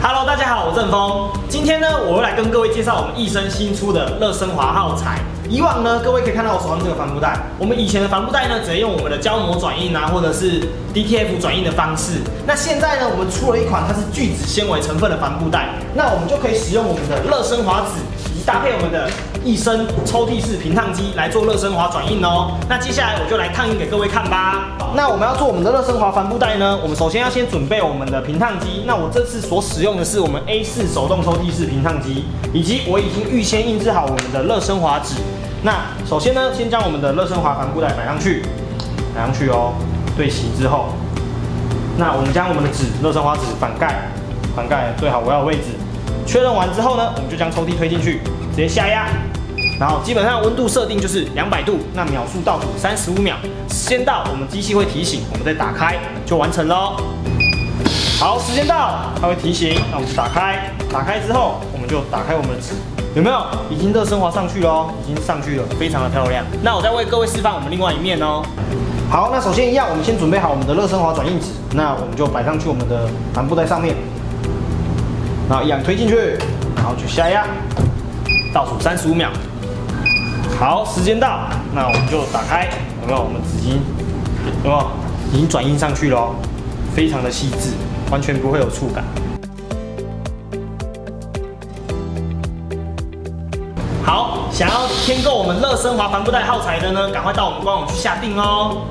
Hello，大家好，我郑峰。今天呢，我会来跟各位介绍我们一生新出的乐升华耗材。以往呢，各位可以看到我手上这个帆布袋，我们以前的帆布袋呢，只能用我们的胶膜转印啊，或者是 DTF 转印的方式。那现在呢，我们出了一款它是聚酯纤维成分的帆布袋，那我们就可以使用我们的乐升华纸，搭配我们的一升抽屉式平烫机来做热升华转印哦。那接下来我就来烫印给各位看吧。那我们要做我们的热升华帆布袋呢，我们首先要先准备我们的平烫机。那我这次所使用的是我们 A4 手动抽屉式平烫机，以及我已经预先印制好我们的热升华纸。那首先呢，先将我们的热升华帆布袋摆上去，摆上去哦，对齐之后，那我们将我们的纸热升华纸反盖，反盖对好我要的位置。确认完之后呢，我们就将抽屉推进去，直接下压。然后基本上温度设定就是两百度，那秒数倒数三十五秒，时间到我们机器会提醒，我们再打开就完成喽。好，时间到，它会提醒，那我们就打开，打开之后我们就打开我们的纸，有没有？已经热升华上去喽，已经上去了，非常的漂亮。那我再为各位示范我们另外一面哦。好，那首先一样，我们先准备好我们的热升华转印纸，那我们就摆上去我们的帆布袋上面，然后一样推进去，然后去下压，倒数三十五秒。好，时间到，那我们就打开，有没有？我们纸巾有没有？已经转印上去了，非常的细致，完全不会有触感。好，想要添购我们乐升华帆布袋耗材的呢，赶快到我们官网去下定哦。